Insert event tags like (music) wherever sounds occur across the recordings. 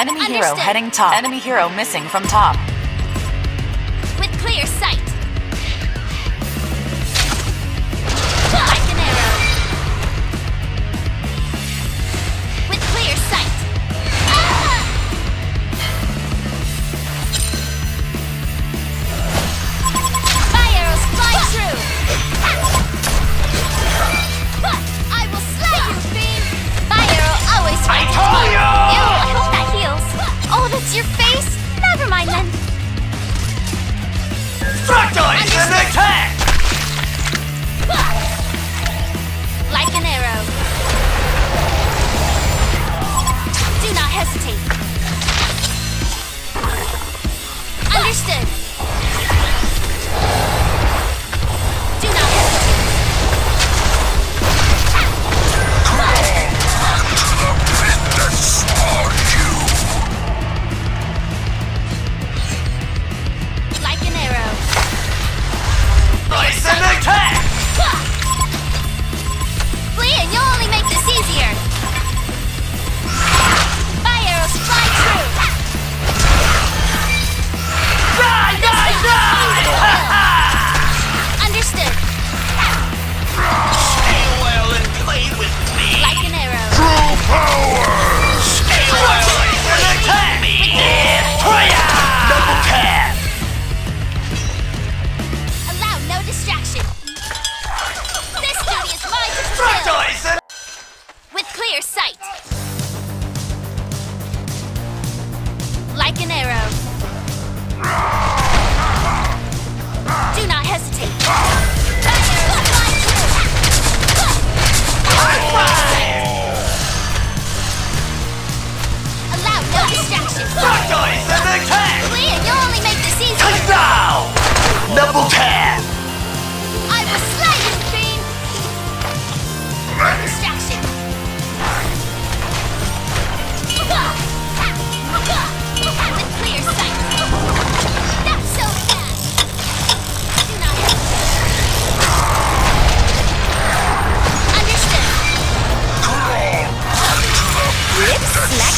Enemy hero heading top. Enemy hero missing from top. With clear sight. your face? Never mind then. And attack! Like an arrow. Do not hesitate. Understood.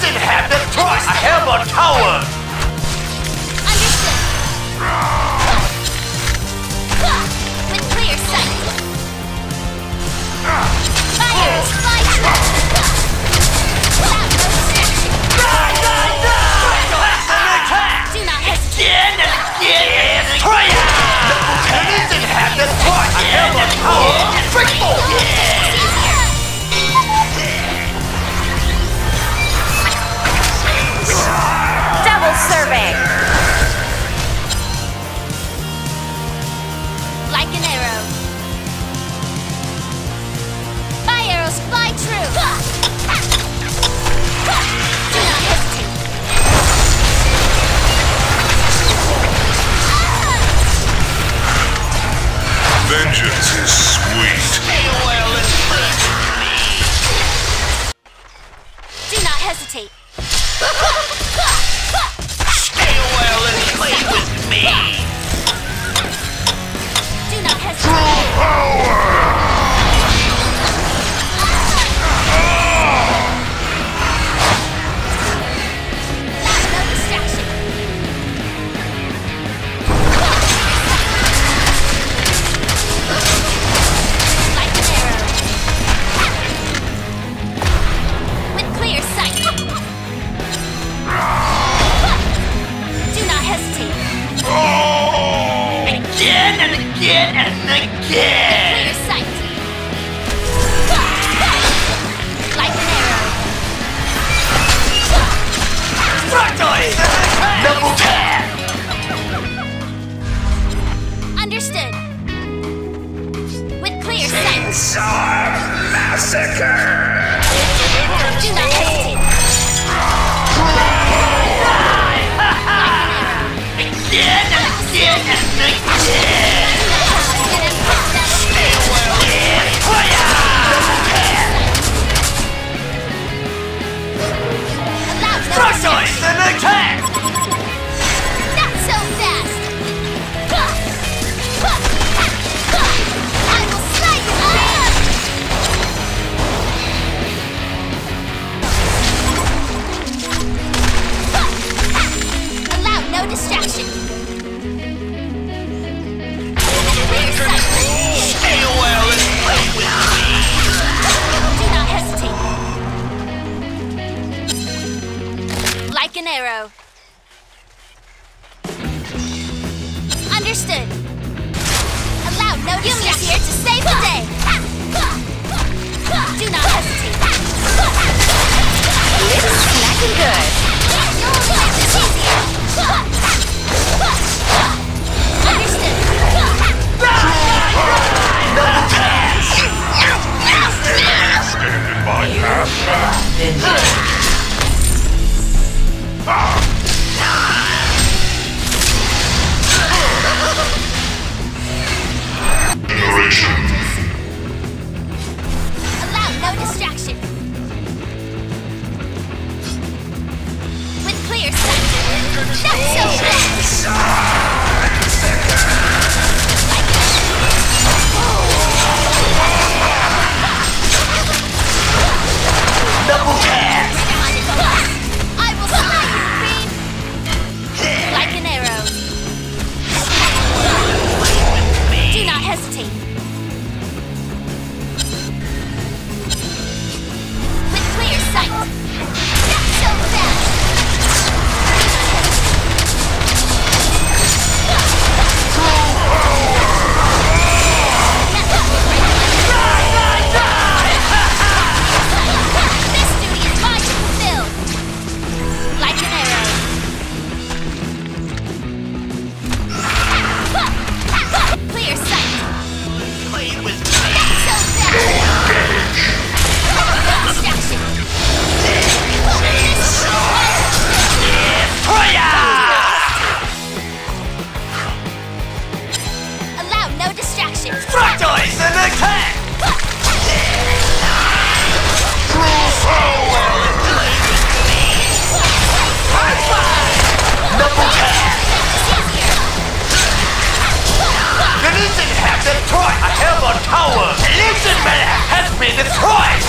didn't have the trust! I have a tower! Understood. With clear sight. Fire is Again and again and again! The cannons have the torch! I have a! serving. Like an arrow. My arrows fly true. Do not hesitate. Vengeance is sweet. Do not hesitate. again and again! Understood! Allow no Yumi's here to save the day! Do not hesitate! This is smack and good! been destroyed!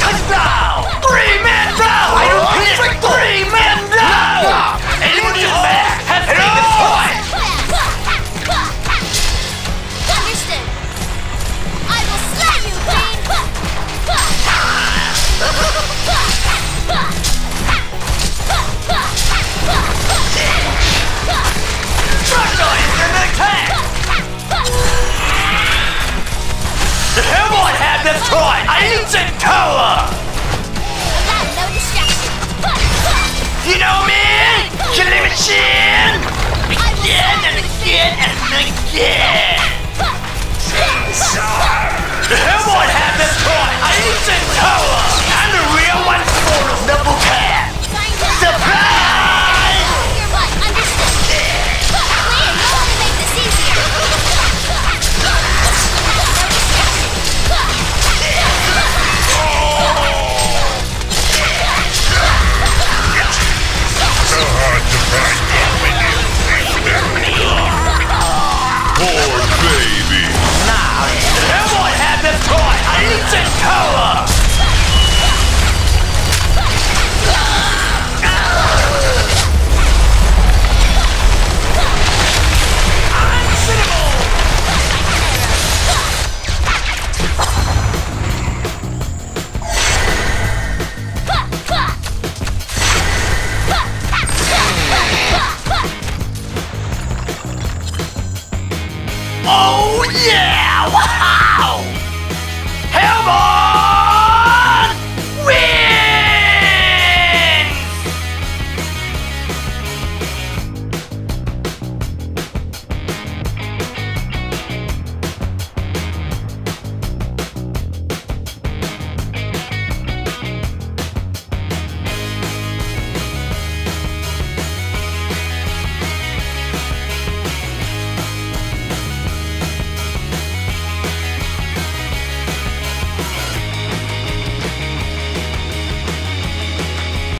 Touchdown! Troy, ancient power. Without no distraction. You know me? Killing machine! Again and again and again! Oh yeah! (laughs)